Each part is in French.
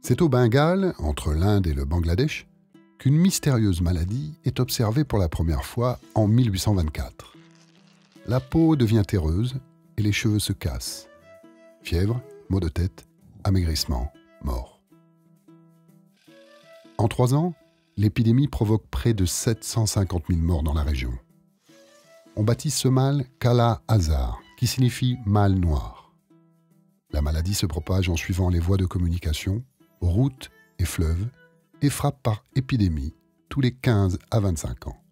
C'est au Bengale, entre l'Inde et le Bangladesh, qu'une mystérieuse maladie est observée pour la première fois en 1824. La peau devient terreuse et les cheveux se cassent. Fièvre, maux de tête, amaigrissement, mort. En trois ans, l'épidémie provoque près de 750 000 morts dans la région. On baptise ce mal Kala Hazar, qui signifie mal noir. La maladie se propage en suivant les voies de communication, routes et fleuves, et frappe par épidémie tous les 15 à 25 ans.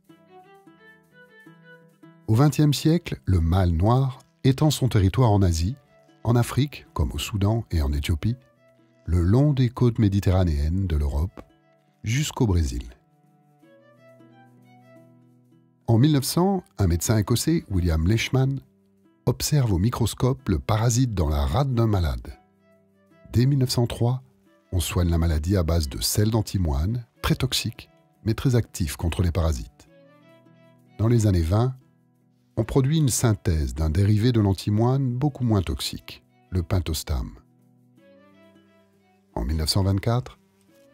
Au XXe siècle, le mal noir étend son territoire en Asie, en Afrique, comme au Soudan et en Éthiopie, le long des côtes méditerranéennes de l'Europe, jusqu'au Brésil. En 1900, un médecin écossais, William Leishman, observe au microscope le parasite dans la rate d'un malade. Dès 1903, on soigne la maladie à base de sel d'antimoine, très toxique, mais très actif contre les parasites. Dans les années 20, on produit une synthèse d'un dérivé de l'antimoine beaucoup moins toxique, le pentostam. En 1924,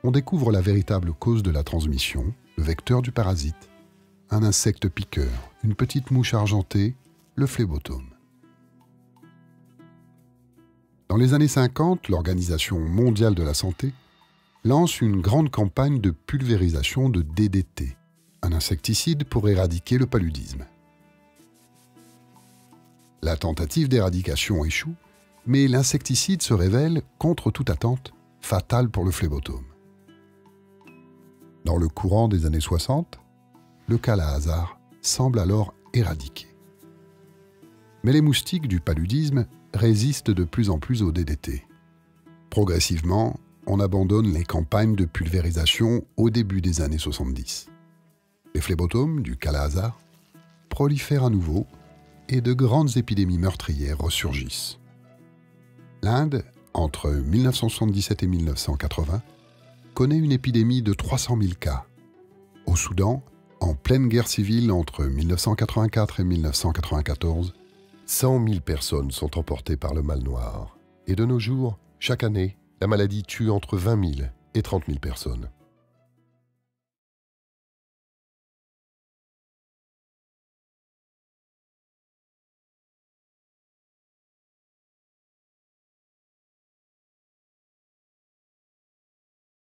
on découvre la véritable cause de la transmission, le vecteur du parasite, un insecte piqueur, une petite mouche argentée, le phlébotome. Dans les années 50, l'Organisation mondiale de la santé lance une grande campagne de pulvérisation de DDT, un insecticide pour éradiquer le paludisme. La tentative d'éradication échoue, mais l'insecticide se révèle, contre toute attente, fatal pour le phlébotome. Dans le courant des années 60, le calahazard semble alors éradiqué. Mais les moustiques du paludisme résistent de plus en plus au DDT. Progressivement, on abandonne les campagnes de pulvérisation au début des années 70. Les phlébotomes du calahazard prolifèrent à nouveau et de grandes épidémies meurtrières ressurgissent. L'Inde, entre 1977 et 1980, connaît une épidémie de 300 000 cas. Au Soudan, en pleine guerre civile entre 1984 et 1994, 100 000 personnes sont emportées par le mal noir. Et de nos jours, chaque année, la maladie tue entre 20 000 et 30 000 personnes.